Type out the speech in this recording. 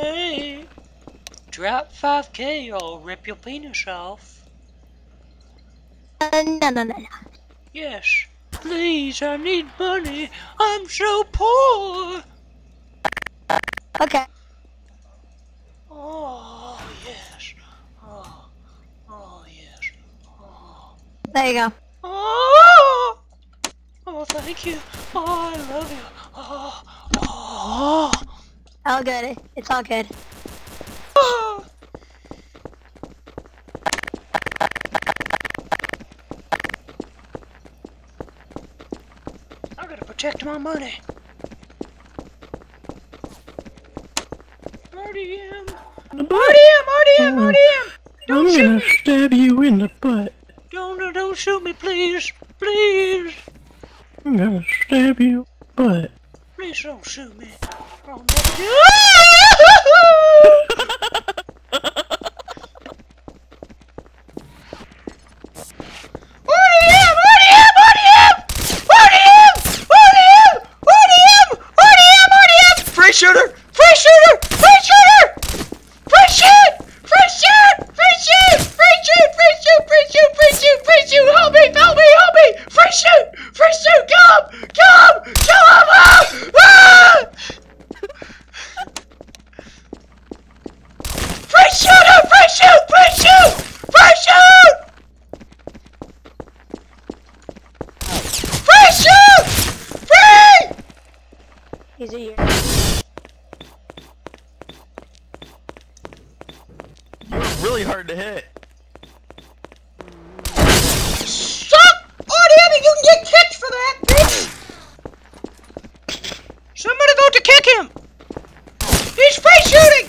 Hey, drop 5k or I'll rip your penis off. Uh, no, no, no, no. Yes, please, I need money. I'm so poor. Okay. Oh, yes. Oh, oh, yes. Oh, There you go. oh, oh thank you. Oh, I love you. Oh, oh, All good. It's all good. I gotta protect my money. RDM. RDM, RDM, RDM. Don't I'm shoot gonna me. stab you in the butt. Don't, don't, don't shoot me, please. Please. I'm gonna stab you butt. Please don't shoot me. I'll never do shoot! Free shoot! Come! Come! Come! Ah! Ah! Free shooter! Free shoot! Free shoot! Free shoot! Free shoot! Free! He's a year. You're really hard to hit. Somebody go to kick him! He's face shooting!